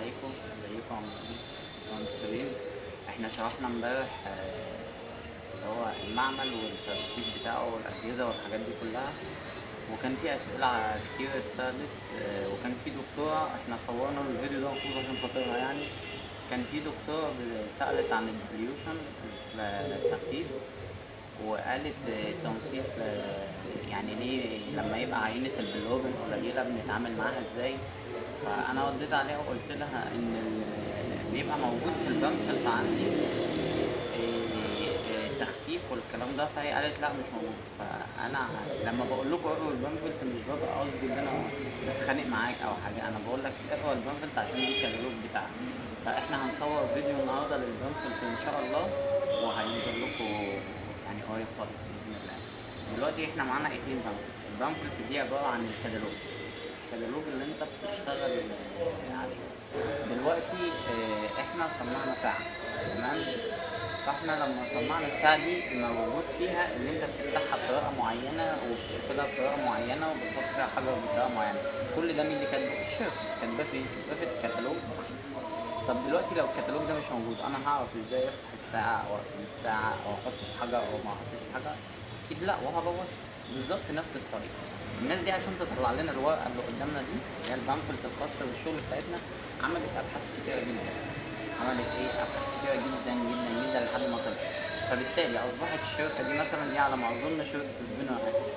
عليكم. ازيكم يا مهندس؟ حسام كريم إحنا شرحنا امبارح آه، اللي هو المعمل والتركيب بتاعه والأجهزة والحاجات دي كلها. وكان في أسئلة كتير اتسألت آه، وكان في دكتورة إحنا صورنا الفيديو ده مخصوص عشان خاطرها يعني. كان في دكتورة سألت عن البليوشن التخفيف وقالت آه، تنصيص آه، يعني ليه لما يبقى عينة البلوبن قليلة بنتعامل معاها إزاي؟ فأنا رديت عليها وقلت لها ال- بيبقى موجود في ال pamphlet عندي إيه، إيه، تخفيف والكلام ده فهي قالت لا مش موجود. فأنا لما بقول لكم اقروا ال pamphlet مش ببقى قصدي إن أنا بتخانق معاك أو حاجة. أنا بقول لك اقرا ال pamphlet عشان دي الكتالوج بتاعك. فإحنا هنصور فيديو النهاردة لل pamphlet إن شاء الله وهينزل لكم يعني قريب خالص بإذن الله. دلوقتي إحنا معانا اتنين pamphlet ال pamphlet دي عبارة عن الكتالوج الكتالوج اللي انت بتشتغل عليه. دلوقتي آه، إحنا صنعنا ساعة. تمام؟ فاحنا لما صنعنا الساعة دي موجود فيها اللي انت بتفتحها بطريقة معينة وبتقفلها بطريقة معينة وبتحط فيها حاجة بطريقة معينة. كل ده مين اللي كاتبه؟ الشركة. كاتباه فين؟ كاتباه في الكتالوج. طب دلوقتي لو الكتالوج ده مش موجود أنا هعرف إزاي أفتح الساعة أو أقفل الساعة أو أحط حاجة أو ما أحطش حاجة؟ أكيد لا وهبوظها بالظبط نفس الطريقة. الناس دي عشان تطلع لنا الورقة اللي قدامنا دي اللي هي ال pamphlet الخاصة بالشغل بتاعتنا عملت أبحاث كتيرة جدا. عملت إيه؟ أبحاث كتيرة جدا جدا جدا لحد ما طلعت. فبالتالي أصبحت الشركة دي مثلا دي على ما أظن شركة Spinreact.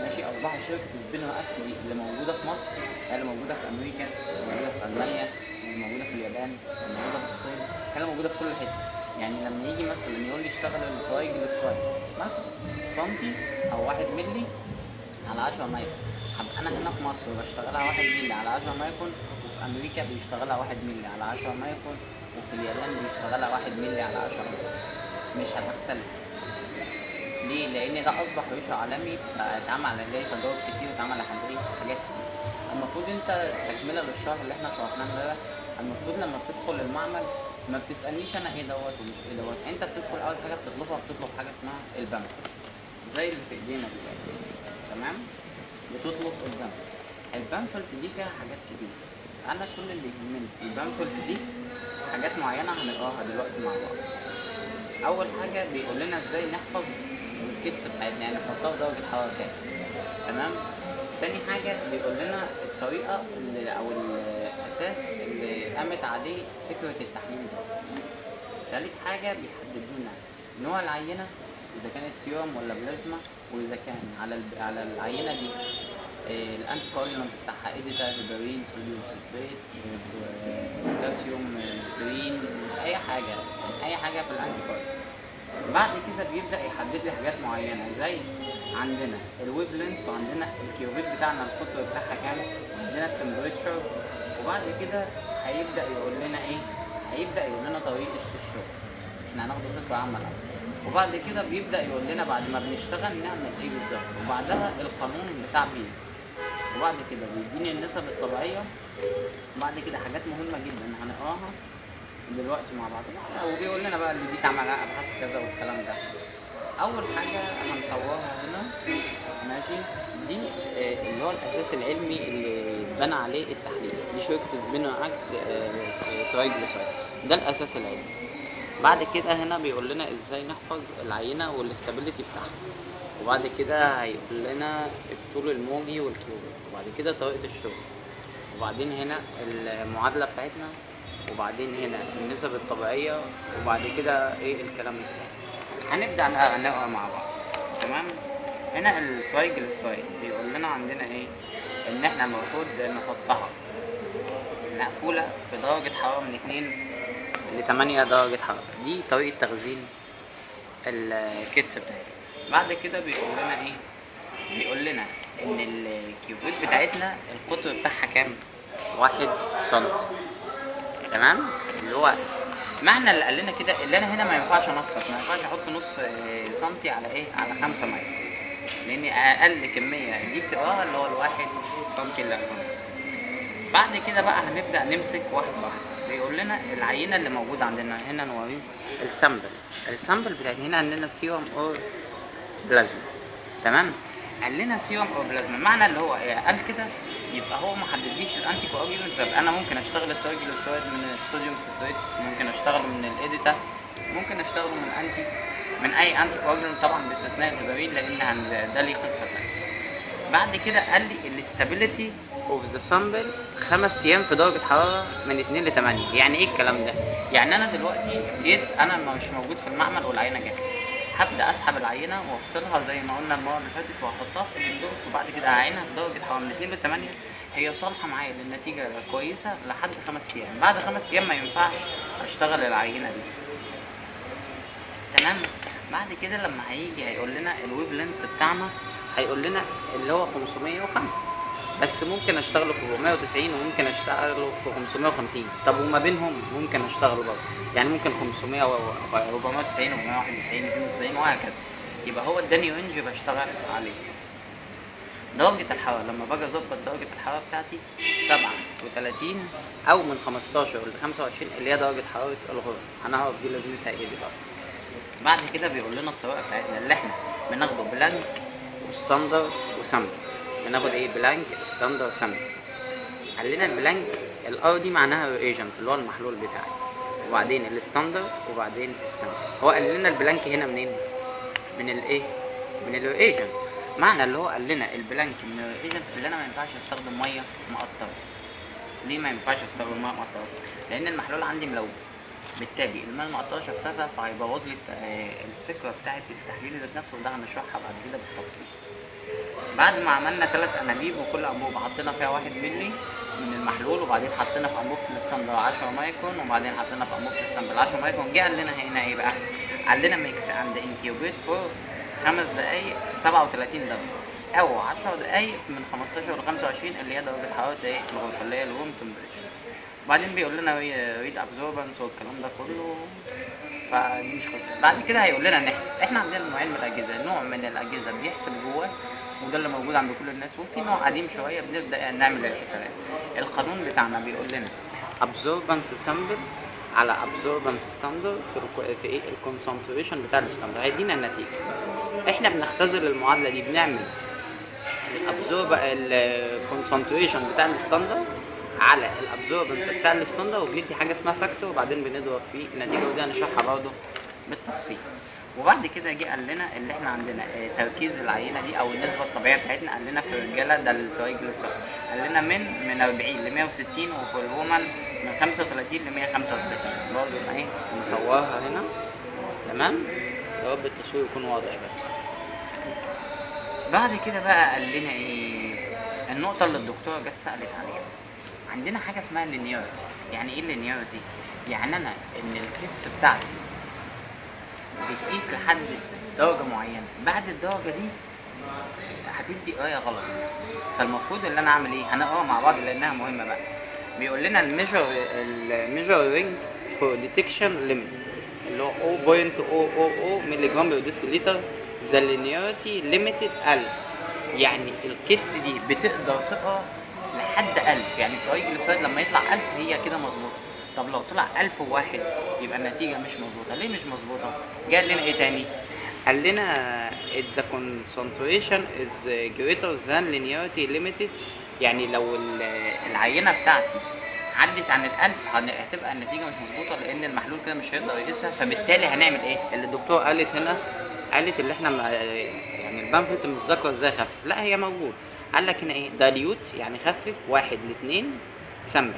ماشي؟ أصبحت شركة Spinreact دي اللي موجودة في مصر هي اللي موجودة في أمريكا اللي موجودة في ألمانيا اللي موجودة في اليابان اللي موجودة في الصين هي اللي موجودة في كل حتة. يعني لما يجي مثلا يقول لي اشتغل ال triglyceride مثلا سنتي أو واحد ملي على 10 مايكرون أنا هنا في مصر بشتغلها واحد ملي على 10 مايكرون وفي أمريكا بيشتغلها واحد ملي على 10 مايكرون وفي اليابان بيشتغلها واحد ملي على 10 مايكرون مش هتختلف ليه؟ لأن ده أصبح ratio عالمي اتعمل عليه تجارب كتير واتعمل عليه حاجات كتير. المفروض أنت تكملة للشرح اللي إحنا شرحناه امبارح المفروض لما بتدخل المعمل ما بتسألنيش أنا إيه دوت ومش إيه دوت، أنت بتدخل أول حاجة بتطلبها بتطلب حاجة اسمها ال pamphlet زي اللي في إيدينا دلوقتي. تمام؟ بتطلب ال pamphlet ال pamphlet دي فيها حاجات كتير. أنا كل اللي يهمني. في ال pamphlet دي حاجات معينة هنقراها دلوقتي مع بعض. أول حاجة بيقول لنا إزاي نحفظ ال kits بتاعتنا. يعني نحطها في درجة حرارة تمام؟ تاني حاجة بيقول لنا الطريقة اللي أو الأساس اللي قامت عليه فكرة التحليل ده. تالت حاجة بيحدد لنا نوع العينة إذا كانت سيروم ولا بلازما وإذا كان على. على العينة دي آه، ال anticoagulant بتاعها EDTA heparin sodium citrate potassium citrate أي حاجة أي حاجة anticoagulant بعد كده بيبدأ يحدد لي حاجات معينة زي عندنا ال wavelength وعندنا ال cuvette بتاعنا القطر بتاعها كام؟ عندنا ال temperature وبعد كده هيبدأ يقول لنا إيه؟ هيبدأ يقول لنا طريقة الشغل. إحنا هناخد فكرة عامة. وبعد كده بيبدأ يقول لنا بعد ما بنشتغل نعمل إيه بالظبط؟ وبعدها القانون بتاع بي وبعد كده بيديني النسب الطبيعية. وبعد كده حاجات مهمة جدا هنقراها دلوقتي مع بعض. وبيقول لنا بقى اللي دي عليها أبحاث كذا والكلام ده. أول حاجة هنصورها هنا. ماشي؟ دي آه، اللي هو الاساس العلمي اللي اتبنى عليه التحليل. دي شركه Spinreact triglyceride ده الاساس العلمي. بعد كده هنا بيقول لنا إزاي نحفظ العينة وال stability بتاعها. وبعد كده هيقول لنا الطول الموجي وال cuvette وبعد كده طريقة الشغل. وبعدين هنا المعادلة بتاعتنا. وبعدين هنا النسب الطبيعية. وبعد كده إيه الكلام التاني هنبدأ نقرأ مع بعض. تمام؟ هنا ال triglyceride بيقول لنا عندنا إيه؟ إن إحنا المفروض نحطها مقفولة في درجة حرارة من 2 ل 8 درجة حرارة. دي طريقة تخزين ال kits بتاعتنا بعد كده بيقول لنا إيه؟ بيقول لنا إن ال cuvette بتاعتنا القطر بتاعها كام؟ واحد سنتي. تمام؟ اللي هو معنى اللي قال لنا كده اللي أنا هنا ما ينفعش انصص ما ينفعش أحط نص سنتي على إيه؟ على خمسة مايكرو لأن أقل كمية. دي بتقراها اللي هو الواحد سنتي هيكون بعد كده بقى هنبدأ نمسك واحدة واحدة. بيقول لنا العينة اللي موجودة عندنا هنا نوريه ال sample. ال sample بتاعت هنا عندنا serum or plasma. تمام؟ قال لنا serum or plasma. معنى اللي هو إيه؟ قال كده يبقى هو ما حددليش ال anticoagulant طب أنا ممكن أشتغل ال triglyceride من ال sodium citrate ممكن اشتغله من ال EDTA ممكن أشتغله من anti من أي anticoagulant طبعا باستثناء الهيبرين لأن ده ليه قصة تانية. بعد كده قال لي ال stability of the sample خمس أيام في درجة حرارة من 2 ل 8 يعني إيه الكلام ده؟ يعني أنا دلوقتي جيت أنا مش موجود في المعمل والعينة لي هبدأ أسحب العينة وأفصلها زي ما قلنا المرة اللي فاتت وأحطها في ال Eppendorf وبعد كده هعينها في درجة حراره من 2 ل 8 هي صالحة معايا للنتيجة كويسة لحد خمس أيام. بعد خمس أيام ما ينفعش أشتغل العينة دي. تمام. بعد كده لما هيجي هيقول لنا ال wavelength بتاعنا هيقول لنا اللي هو 505 بس ممكن أشتغله في 490 وممكن أشتغله في 550 طب وما بينهم؟ ممكن أشتغله برضه. يعني ممكن 500 و 490 و 191 92 وهكذا. يبقى هو اداني range بشتغل عليه. درجة الحرارة لما باجي أظبط درجة الحرارة بتاعتي 37 أو من 15 ل 25 اللي هي درجة حرارة الغرفة. هنعرف دي لازمتها إيه دلوقتي؟ بعد كده بيقول لنا الطريقة بتاعتنا اللي إحنا بناخده blank و standard و sample بناخد إيه؟ blank standard sample قال لنا ال blank ال R دي معناها reagent اللي هو المحلول بتاعي. وبعدين ال standard وبعدين ال sample هو قال لنا ال blank هنا منين؟ من الايه من ال reagent معنى اللي هو قال لنا ال blank من ال reagent اللي أنا ما ينفعش أستخدم مية مقطره ليه ما ينفعش أستخدم مية مقطره لأن المحلول عندي ملون. بالتالي الماء المقطره شفافة فهيبوظ لي آه، الفكرة بتاعت التحليل ذات نفسه وده هنشرحها بعد كده بالتفصيل. بعد ما عملنا ثلاث أنابيب وكل انبوبه حطينا فيها واحد ملي من المحلول وبعدين حطينا في انبوبه ال standard 10 مايكرون وبعدين حطينا في انبوبه ال standard 10 مايكرون. جه قال لنا هنا إيه بقى؟ قال لنا mix and incubate for خمس دقايق 37 درجة. أو 10 دقايق من 15 ل 25 اللي هي درجة حرارة إيه؟ الغرفة اللي هي ال room temperature وبعدين بيقول لنا read absorbance والكلام ده كله. فدي مش قصه بعد كده هيقول لنا نحسب. إحنا عندنا نوعين من الأجهزة. نوع من الأجهزة بيحسب جواه وده اللي موجود عند كل الناس. وفي نوع قديم شوية بنبدأ نعمل الحسابات. القانون بتاعنا بيقول لنا absorbance sample على absorbance standard في في إيه؟ ال concentration بتاع ال standard هيدينا النتيجة. إحنا بنختزل المعادلة دي بنعمل الابزورب الكونسنتريشن بتاع الستاندر على الابزوربنس بتاع الستاندر وبندي حاجة اسمها factor وبعدين بنضرب فيه النتيجة ودي هنشرحها برضه بالتفصيل. وبعد كده جه قال لنا اللي إحنا عندنا آه، تركيز العينة دي أو النسبة الطبيعية بتاعتنا قال لنا في الرجالة ده ال triglyceride قال لنا من من 40 ل 160 وفي ال women من 35 ل 135 برضه إيه؟ نصورها هنا. تمام؟ يا رب التصوير يكون واضح بس. بعد كده بقى قال لنا إيه؟ النقطة اللي الدكتورة جت سألت عليها. عندنا حاجة اسمها ال linearity يعني إيه ال linearity؟ يعني أنا إن ال kits بتاعتي بتقيس لحد درجة معينة. بعد الدرجة دي هتدي قراية غلط. فالمفروض اللي أنا أعمل إيه؟ هنقرا مع بعض لأنها مهمة بقى. بيقول لنا ال measure ال measuring for detection limit اللي هو 0.000 مللي جرام deciliter the linearity limited 1000 يعني ال kits دي بتقدر تقرأ لحد 1000 يعني ال triglyceride لما يطلع 1000 هي كده مظبوطة. طب لو طلع 1001 يبقى النتيجة مش مظبوطة. ليه مش مظبوطة؟ جه لنا إيه تاني؟ قال لنا the concentration is greater than linearity limited. يعني لو ال- العينة بتاعتي عدت عن الألف هن- هتبقى النتيجة مش مظبوطة لأن المحلول كده مش هيقدر يقيسها. فبالتالي هنعمل إيه؟ اللي الدكتور قالت هنا قالت اللي إحنا ما يعني البامفلت مش ذاكرة إزاي أخفف لا هي موجود قال لك هنا إيه؟ داليوت يعني خفف واحد لاتنين سمي.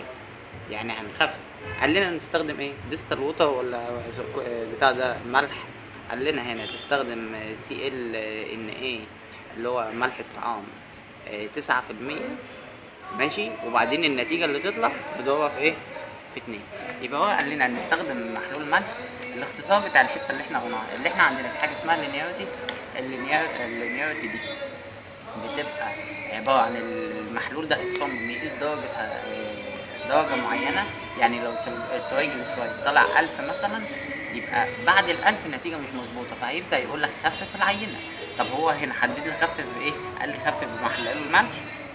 يعني هنخفف. قال لنا نستخدم إيه؟ distilled water ولا بتاع ده ملح. قال لنا هنا تستخدم Cl Na؟ اللي هو ملح الطعام. تسعة في المية. ماشي؟ وبعدين النتيجة اللي تطلع نضربها في إيه؟ في اتنين. يبقى هو قال لنا نستخدم محلول ملح الاختصار بتاع الحتة اللي إحنا قلناها. اللي إحنا عندنا في حاجة اسمها ال linearity ال linearity دي. بتبقى عبارة عن المحلول ده اتصمم يقيس درجة آه، درجة معينة. يعني لو ال triglyceride طلع 1000 مثلا يبقى بعد ال 1000 النتيجة مش مظبوطة فهيبدأ يقول لك خفف العينة. طب هو هنا حدد لي خفف بإيه؟ قال لي خفف بمحلول الملح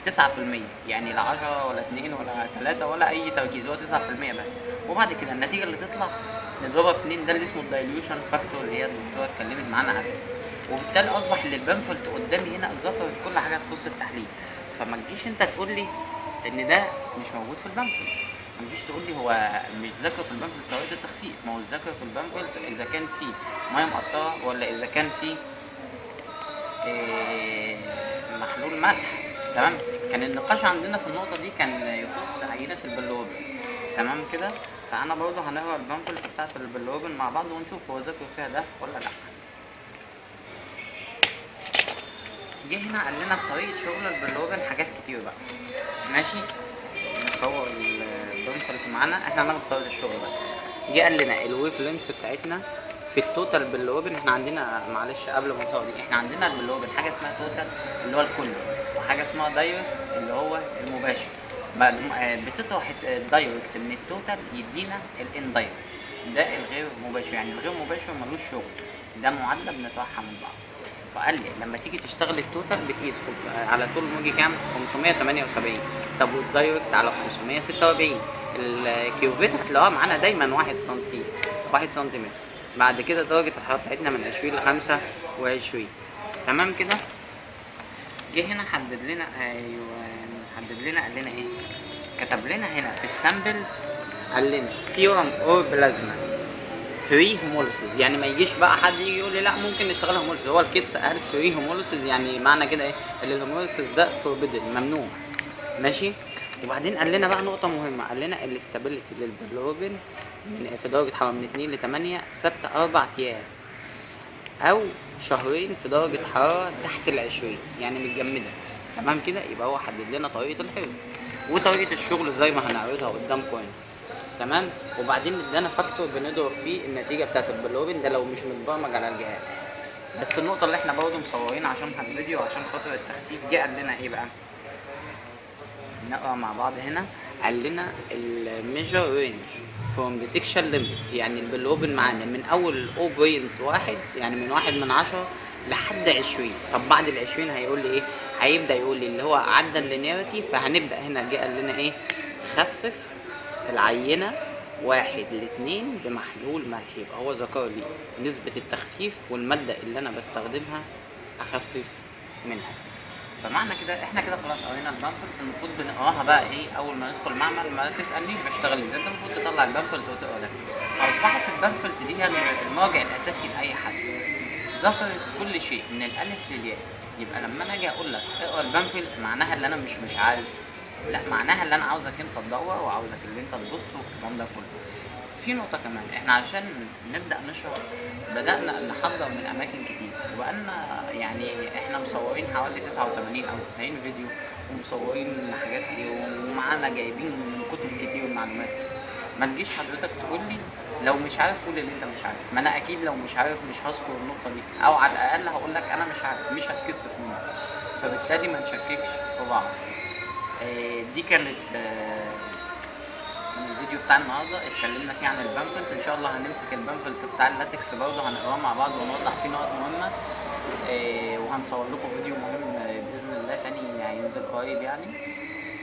9% يعني لا 10 ولا 2 ولا 3 ولا أي تركيز هو 9% بس. وبعد كده النتيجة اللي تطلع نضربها في 2 ده اللي اسمه ال dilution factor اللي هي الدكتورة اتكلمت معانا عنه وبالتالي أصبح اللي ال pamphlet قدامي هنا ذكرت كل حاجة تخص التحليل. فما تجيش أنت تقول لي إن ده مش موجود في ال pamphlet ما تجيش تقول لي هو مش ذاكر في ال pamphlet طريقة التخفيف. ما هو ذاكر في ال pamphlet إذا كان في مية مقطره ولا إذا كان في إيه، محلول ملح. تمام؟ كان النقاش عندنا في النقطة دي كان يخص عينة البلوبن. تمام كده؟ فأنا برضه هنقرأ ال pamphlet بتاعت البلوبن مع بعض ونشوف هو ذاكر فيها ده ولا لأ. جه هنا قال لنا في طريقة شغل البلوبن حاجات كتير بقى. ماشي؟ نصور ال pamphlet معانا. إحنا هناخد طريقة الشغل بس. جه قال لنا ال wavelength بتاعتنا في ال total bilirubin إحنا عندنا معلش قبل ما نصور دي إحنا عندنا البلوبن حاجة اسمها total اللي هو الكل. وحاجه اسمها direct اللي هو المباشر. آه، بتطرح ال direct من ال total يدينا ال indirect ده الغير مباشر. يعني الغير مباشر ملوش شغل. ده معادله بنطرحها من بعض. فقال لي لما تيجي تشتغل ال total بتقيس على طول الموجي كام؟ 578 طب وال direct على 546 ال cuvette هتلاقوها معانا دايما 1 سنتي 1 سنتيمتر. بعد كده درجة الحرارة بتاعتنا من 20 ل 25 تمام كده؟ جه هنا حدد لنا أيوه حدد لنا قال لنا إيه؟ كتب لنا هنا في ال samples قال لنا serum or plasma free hemolysis يعني ما يجيش بقى حد يجي يقول لي لا ممكن نشتغل hemolysis هو ال kits قال free hemolysis يعني معنى كده إيه؟ ان ال hemolysis ده forbidden ممنوع. ماشي؟ وبعدين قال لنا بقى نقطة مهمة. قال لنا ال stability لل bilirubin من في درجة حرارة من 2 ل 8 ثابتة أربع أيام أو شهرين في درجة حرارة تحت العشرين يعني متجمدة. تمام كده؟ يبقى هو حدد لنا طريقة الحفظ. وطريقة الشغل زي ما هنعرضها قدامكم هنا تمام؟ وبعدين ادانا factor بنضرب فيه النتيجة بتاعت البلوبين ده لو مش متبرمج على الجهاز. بس النقطة اللي إحنا برضه مصورين عشانها الفيديو عشان خاطر التخفيف جه قال لنا إيه بقى؟ نقرأ مع بعض هنا. قال لنا ال measure range from detection limit يعني البلوبن معانا من أول 0.1 يعني من واحد من عشرة لحد 20 طب بعد ال 20 هيقول لي إيه؟ هيبدأ يقول لي اللي هو عدى ال linearity فهنبدأ هنا. جه قال لنا إيه؟ خفف العينة واحد لاتنين بمحلول ملح يبقى هو ذكر لي نسبة التخفيف والمادة اللي أنا بستخدمها أخفف منها. فمعنى كده إحنا كده خلاص قرينا ال pamphlet المفروض بنقراها بقى إيه؟ أول ما ندخل المعمل ما تسألنيش بشتغل إزاي. أنت المفروض تطلع ال pamphlet وتقرا ده. فأصبحت ال pamphlet دي هي المراجع الأساسي لأي حد. ذكرت كل شيء من الألف للياء. يبقى لما أنا أجي أقول لك اقرأ البامفلت معناها اللي أنا مش مش عارف لا معناها اللي أنا عاوزك أنت تدور وعاوزك اللي أنت تبص والكلام ده كله. في نقطة كمان إحنا عشان نبدأ نشرح بدأنا نحضر من أماكن كتير. وبقالنا يعني إحنا مصورين حوالي 89 أو 90 فيديو ومصورين حاجات كتير ومعانا جايبين كتب كتير ومعلومات. ما تجيش حضرتك تقول لي لو مش عارف قول اللي أنت مش عارف. ما أنا أكيد لو مش عارف مش هذكر النقطة دي. أو على الأقل هقول لك أنا مش عارف مش هتكسف منك فبالتالي ما نشككش في بعض. دي كانت آه، الفيديو بتاع النهارده. اتكلمنا فيه عن ال pamphlet. إن شاء الله هنمسك ال pamphlet بتاع اللاتكس برضه هنقراه مع بعض ونوضح فيه نقط مهمة. آه، وهنصور لكم فيديو مهم آه، بإذن الله تاني هينزل قريب يعني.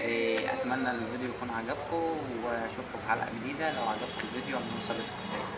آه، أتمنى الفيديو يكون عجبكم وأشوفكم في حلقة جديدة. لو عجبكم الفيديو اعملوا سبسكرايب